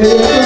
Yeah.